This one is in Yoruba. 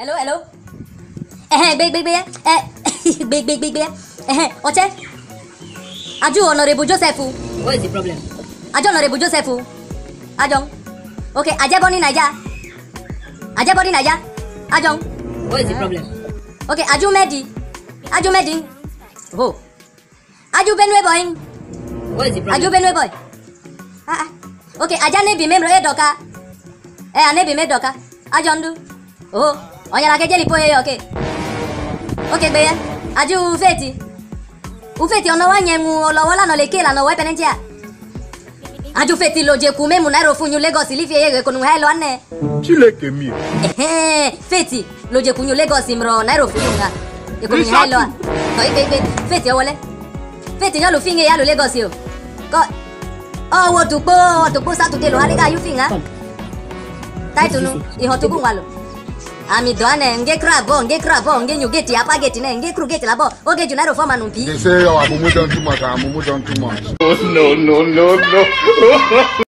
Hello, hello. Eh, eh, big, big, big. Eh, eh big, big, big, big. Eh, Oche. Eh, Aju Honorable Joseph. What is the problem? Aju Honorable Joseph. Ajong. Okay, Ajaboni Naija. Ajaboni naja. Ajong. What is the problem? Okay, Aju Medi. Aju Medi. Oh. Aju Benue Boy. What is the problem? Aju Benue Boy. Ah, ah. Okay, Aja Nebi Memro Edoka. Eh, Anebi Medoka. Ajondu. Oh ọ̀nyàràkejì lipo ye oke oke gbeye aju ufeti ufeti ọ̀nà wa nyẹ ŋu ọlọ́wọ́ lanọ le ke lanọ wọ ẹpẹnẹ ntia ah. aju ufeti lo dzeku memu nairo funyu lagos lifi ye eko nu hẹlọ anẹ. chileke eh. mi. ẹhẹn feti lo dzeku nyu lagos mrọ nairo funyu nga eko nu hẹlọ a tọ ibe ibe feti ọwọlẹ feti nyọlu fi ŋe yalu lagos o kọ ọwọ tukpo ọtukpo sátúndé lo aliga yu fi ŋa táìtù nu ìhọtukù ŋwa lo amidwane ngekrabo ngekrabo ngenyugeti apa geti ne ngekrugeti labo ogeju naro foma numpi oh, no no no no